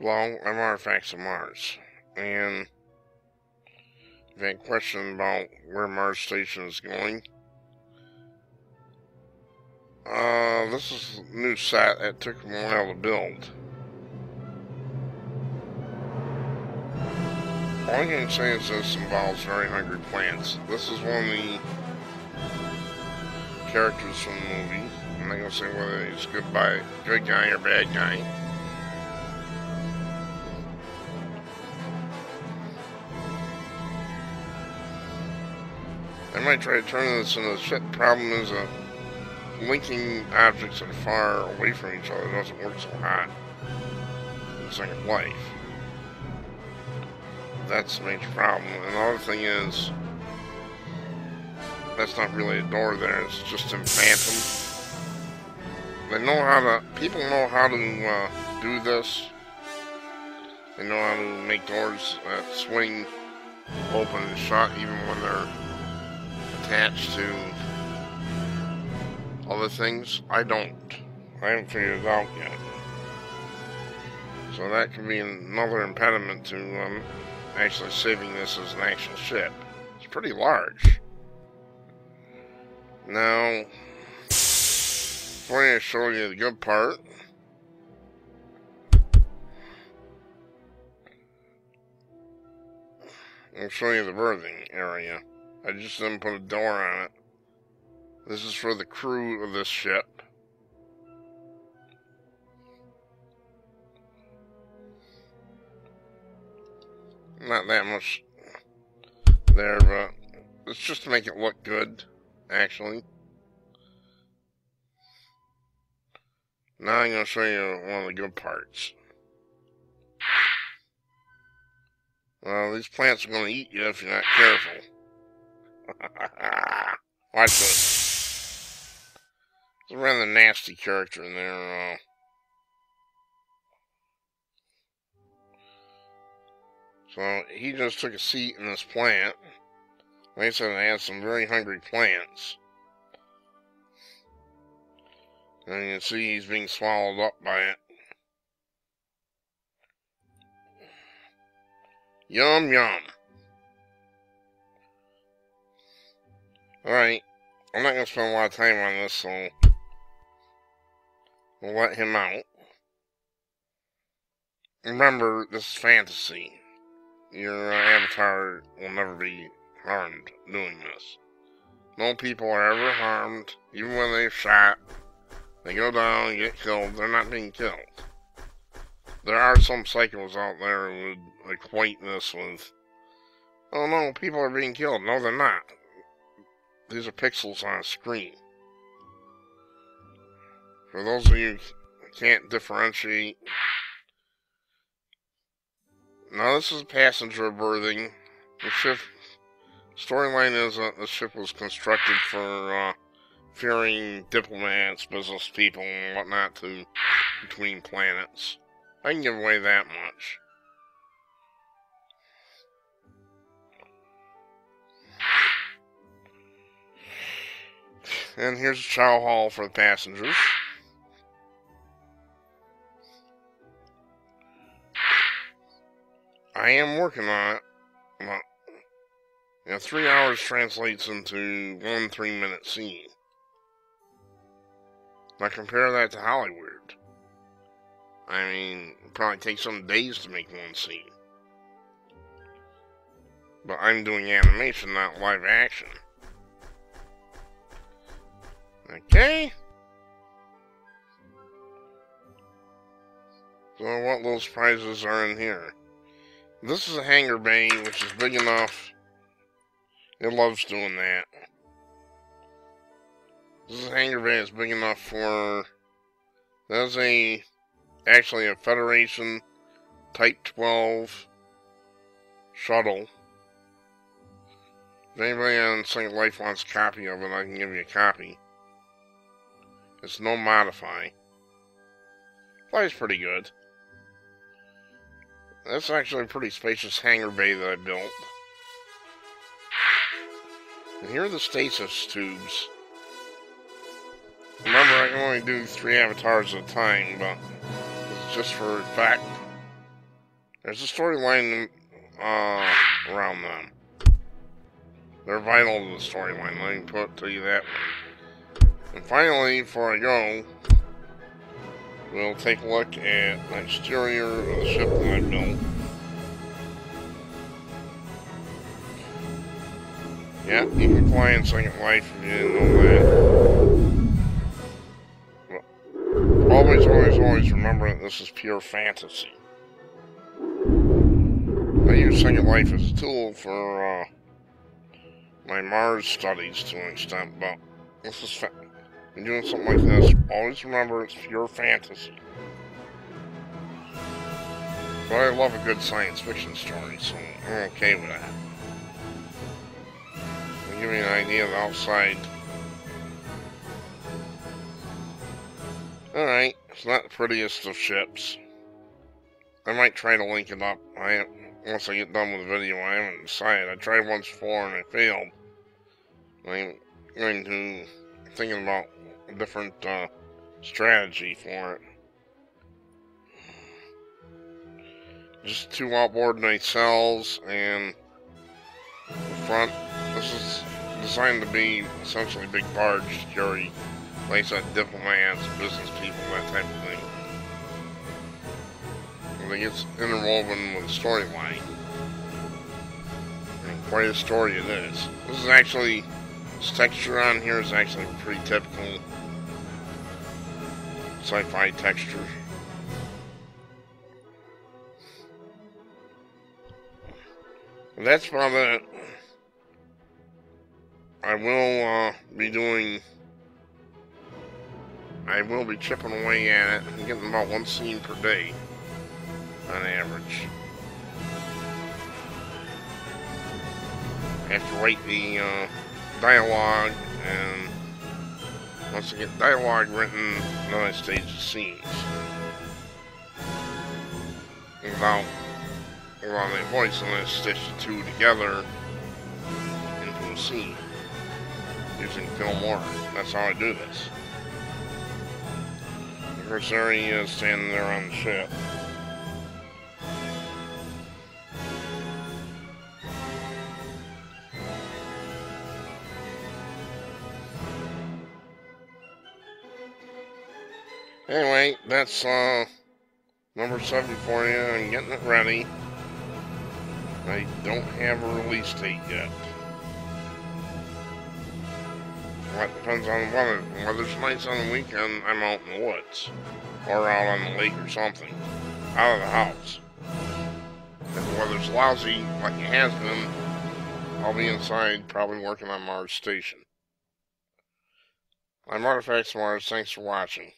Well, I'm artifacts of Mars. And a question about where Mars Station is going, uh, this is a new set. that took a while to build. All I can say is this involves very hungry plants. This is one of the characters from the movie. I'm not gonna say whether he's good by good guy or bad guy. I might try to turn this into a shit problem is that linking objects that are far away from each other doesn't work so hot in Second Life. That's the major problem. And the other thing is, that's not really a door there, it's just in Phantom. They know how to, people know how to uh, do this. They know how to make doors that swing open and shut even when they're attached to other things. I don't. I haven't figured it out yet. So that could be another impediment to um, actually saving this as an actual ship. It's pretty large. Now, before I show you the good part, I'll show you the berthing area. I just didn't put a door on it. This is for the crew of this ship. Not that much there, but it's just to make it look good, actually. Now I'm going to show you one of the good parts. Well, these plants are going to eat you if you're not careful. Watch this. It's a rather nasty character in there. Uh, so he just took a seat in this plant. They said, they had some very hungry plants. And you can see he's being swallowed up by it. Yum, yum. Alright. I'm not going to spend a lot of time on this, so... We'll let him out. Remember, this is fantasy. Your avatar will never be harmed doing this. No people are ever harmed, even when they're shot. They go down and get killed. They're not being killed. There are some psychos out there who would equate this with, oh no, people are being killed. No, they're not. These are pixels on a screen. For those of you who can't differentiate, now this is passenger berthing. The ship storyline is that the ship was constructed for uh, ferrying diplomats, business people, and whatnot to between planets. I can give away that much. And here's chow hall for the passengers. I am working on it. Well, you know, three hours translates into one three minute scene. Now compare that to Hollywood. I mean, it probably takes some days to make one scene. But I'm doing animation, not live action. Okay. So what little surprises are in here? This is a hangar bay, which is big enough. It loves doing that. This is a hangar bay that's big enough for... That's a... Actually a Federation Type 12 shuttle. If anybody on Second Life wants a copy of it, I can give you a copy. It's no modifying. Flies pretty good. That's actually a pretty spacious hangar bay that I built. And here are the stasis tubes. Remember, I can only do three avatars at a time, but it's just for fact. There's a storyline uh, around them. They're vital to the storyline, let me put to you that way. And finally, before I go, we'll take a look at the exterior of the ship that I built. Yeah, you can fly in Second Life if you didn't know that. Well, always, always, always remember that this is pure fantasy. I use Second Life as a tool for uh, my Mars studies to an extent, but this is when doing something like this, always remember it's pure fantasy. But I love a good science fiction story, so I'm okay with that. To give me an idea of the outside. Alright, it's not the prettiest of ships. I might try to link it up. I once I get done with the video, I haven't decided. I tried once before and I failed. I'm going to thinking about a different uh, strategy for it. Just two outboard nacelles and the front. This is designed to be essentially big barge carry place at diplomats, business people, that type of thing. I think it's interwoven with the storyline. And quite a story it is. This is actually, this texture on here is actually pretty typical sci-fi texture. And that's it. I will uh, be doing I will be chipping away at it and getting about one scene per day on average. I have to write the uh, dialogue and once I get dialogue written, then I stage the scenes. Without, without my voice, and then stitch the two together into a scene using Filmora. That's how I do this. Of course, there he is standing there on the ship. Anyway, that's uh, number seven for you I'm getting it ready. I don't have a release date yet. Well, it depends on the weather. The weather's nice on the weekend, I'm out in the woods. Or out on the lake or something. Out of the house. If the weather's lousy, like it has been, I'll be inside, probably working on Mars Station. I'm Artifacts Mars, thanks for watching.